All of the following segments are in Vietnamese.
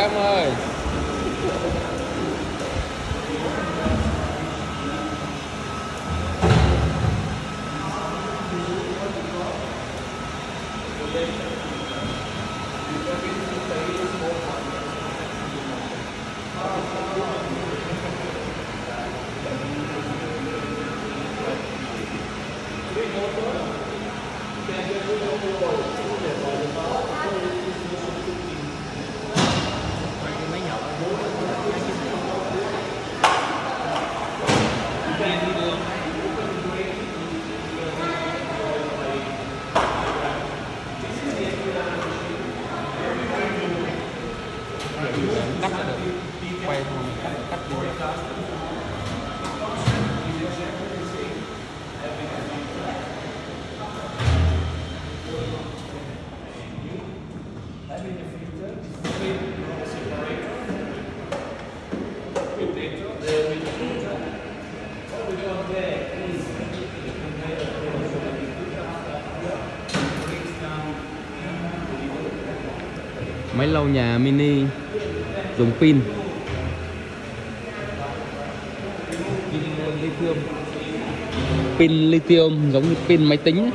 em ơi Thank you. Quay xong cắt cắt đi. Máy lau nhà mini dùng pin. Pin lithium pin lithium giống như pin máy tính ấy.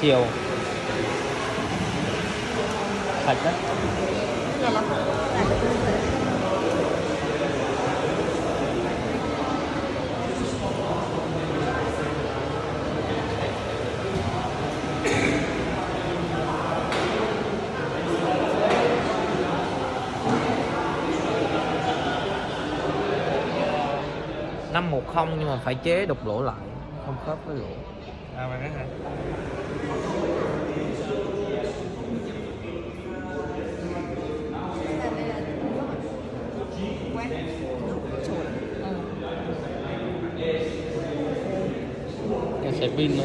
Chiều. Sạch đấy. Năm một không nhưng mà phải chế đục lỗ lại, không khớp với lỗ. À mà cái xe pin nó,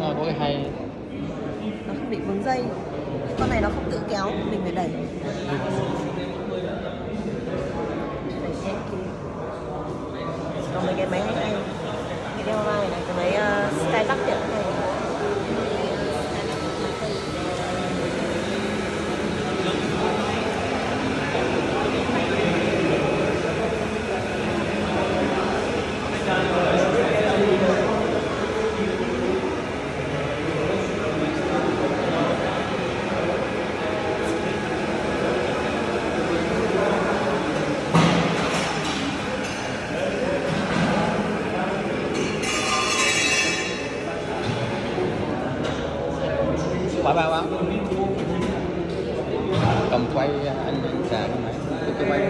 nó cũng có cái hay. Nó không bị vướng dây. Con này nó không tự kéo mình phải đẩy đẩy nhẹ kia còn mấy cái máy hay hay cái đeo này này cái máy uh, skylock điện này quả bao bao cầm quay à, anh anh xà cái này cái quay.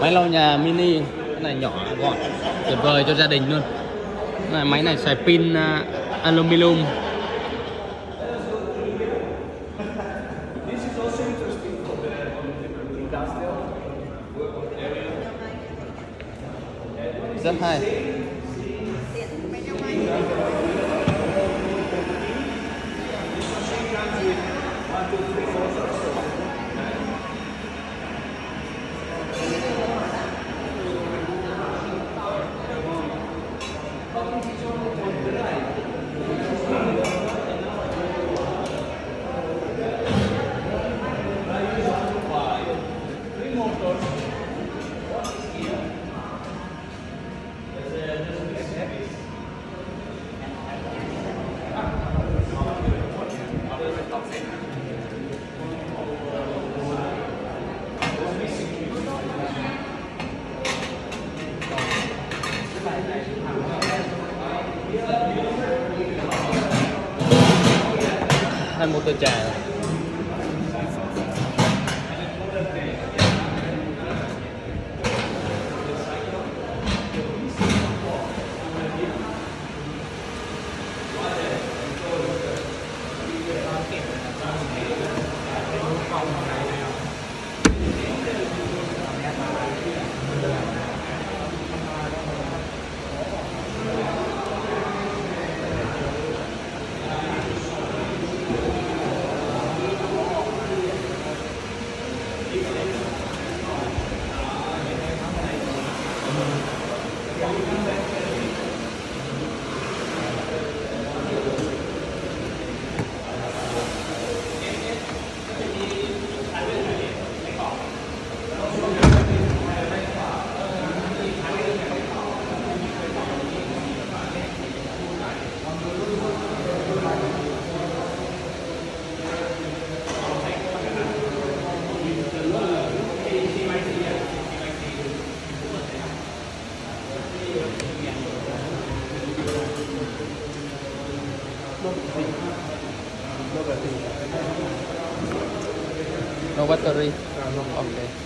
Máy lau nhà mini cái này nhỏ gọn tuyệt vời cho gia đình luôn. Cái này, máy này xài pin uh, aluminum. Rất hay. Motor trà no battery. Okay